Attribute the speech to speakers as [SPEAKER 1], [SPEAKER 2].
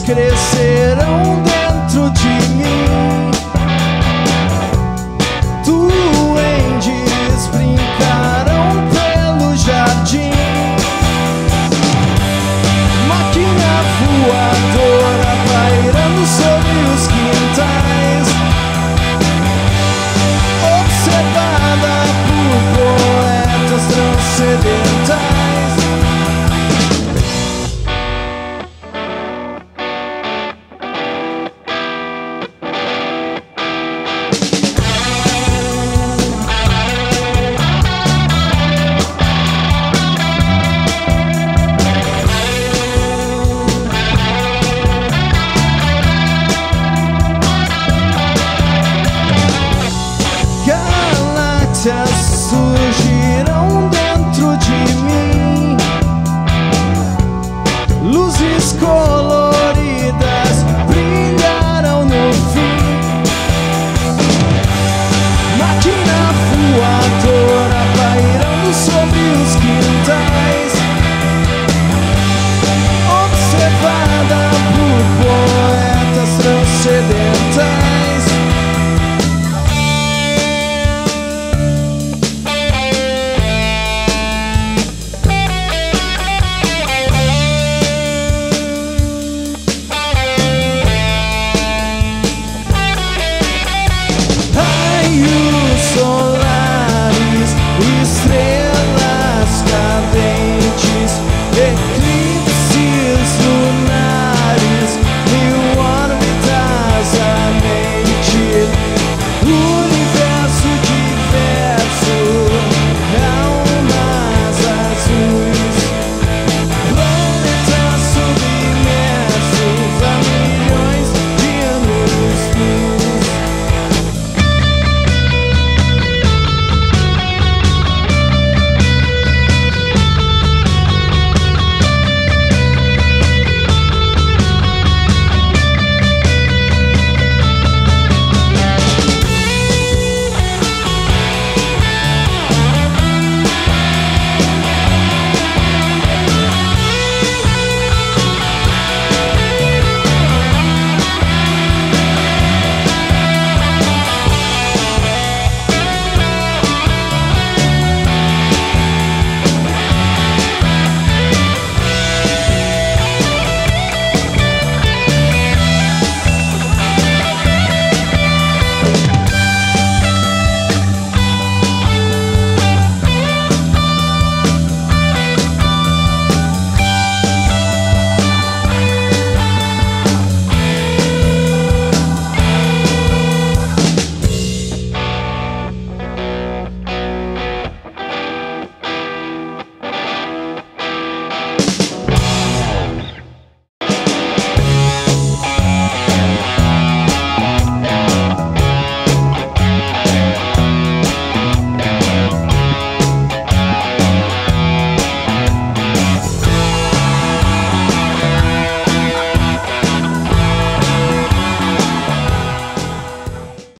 [SPEAKER 1] crescerão dentro de mim. Duendes brincarão pelo jardim. Máquina voadora pairando sobre os quintais. Observada por poetas transcendentais. Tendências surgirão dentro de mim, luzes cor.